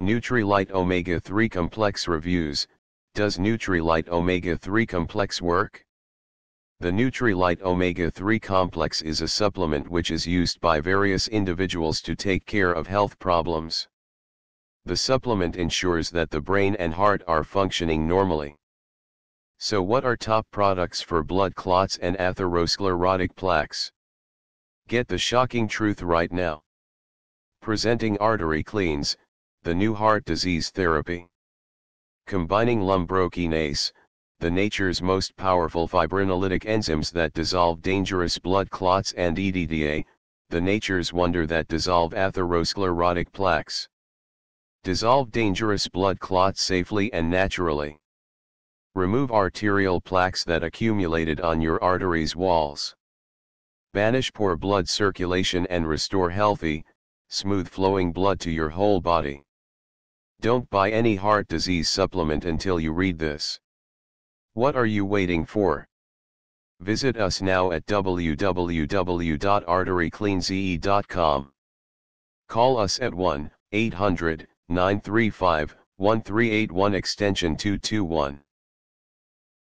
Nutrilite Omega 3 Complex Reviews Does Nutrilite Omega 3 Complex work? The Nutrilite Omega 3 Complex is a supplement which is used by various individuals to take care of health problems. The supplement ensures that the brain and heart are functioning normally. So what are top products for blood clots and atherosclerotic plaques? Get the shocking truth right now. Presenting ArteryCleanze, the new heart disease therapy. Combining lumbrokinase, the nature's most powerful fibrinolytic enzymes that dissolve dangerous blood clots and EDTA, the nature's wonder that dissolve atherosclerotic plaques. Dissolve dangerous blood clots safely and naturally. Remove arterial plaques that accumulated on your arteries walls. Banish poor blood circulation and restore healthy, smooth flowing blood to your whole body. Don't buy any heart disease supplement until you read this. What are you waiting for? Visit us now at www.arterycleanze.com. Call us at 1 800 935 1381 extension 221.